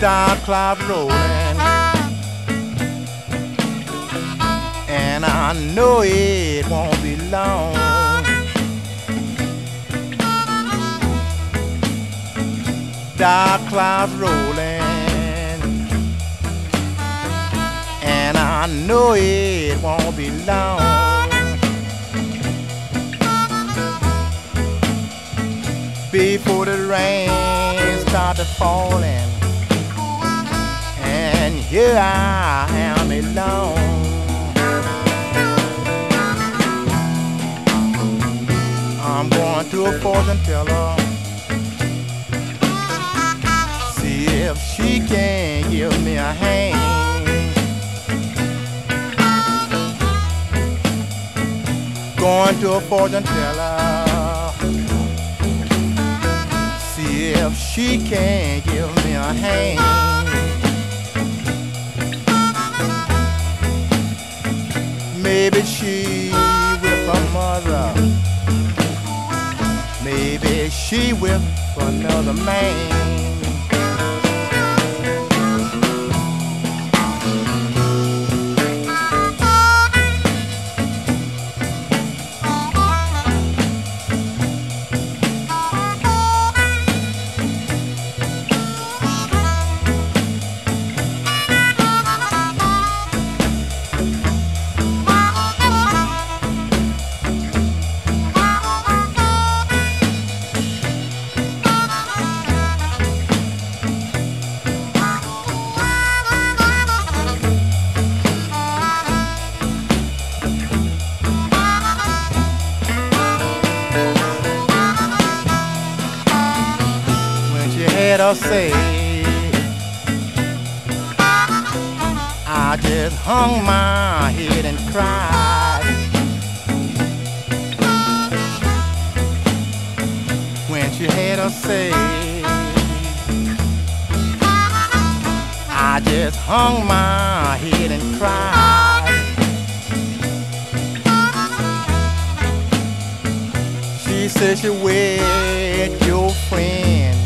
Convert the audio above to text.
dark clouds rolling, and I know it won't be long. Dark clouds rolling, and I know it won't be long. Before the rain started falling and here I am alone. I'm going to a fortune teller, see if she can give me a hand. Going to a fortune teller, see if she can give Maybe she with her mother. Maybe she with another man. Had her say. I just hung my head and cried. When she had her say, I just hung my head and cried. She said she wed your friend.